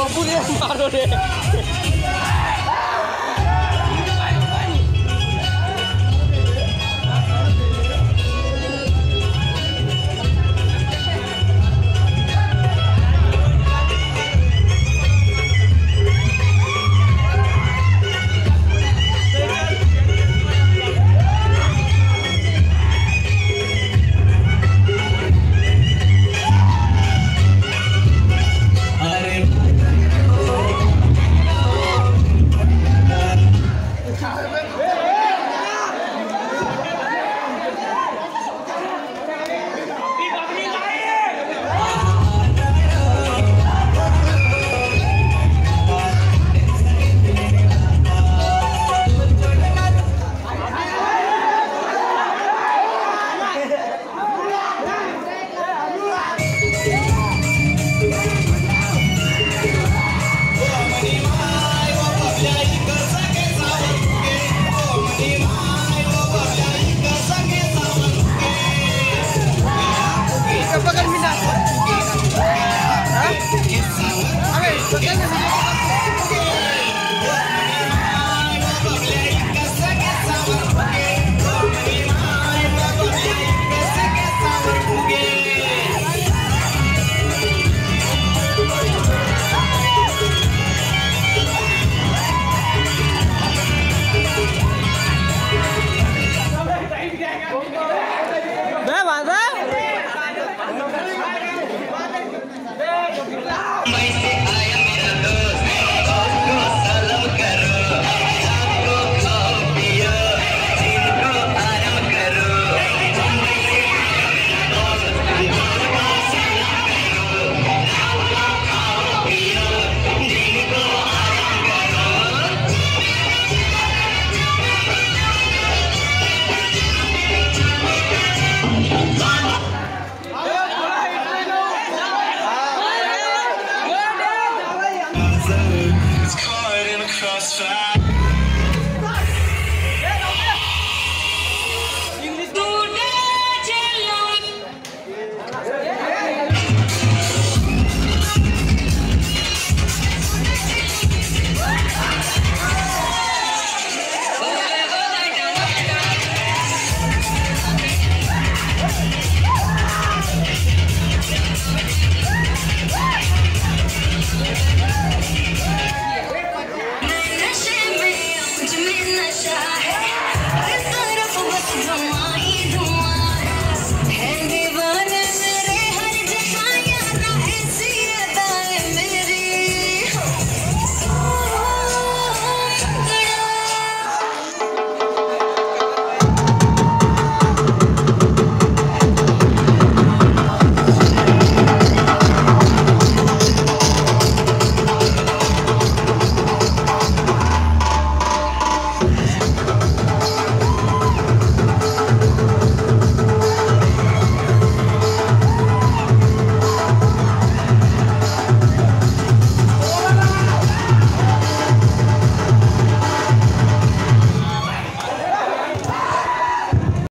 我不能发出去。somebody's It's caught in a crossfire.